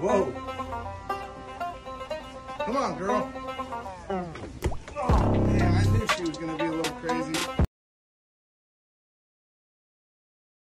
Whoa. Come on, girl.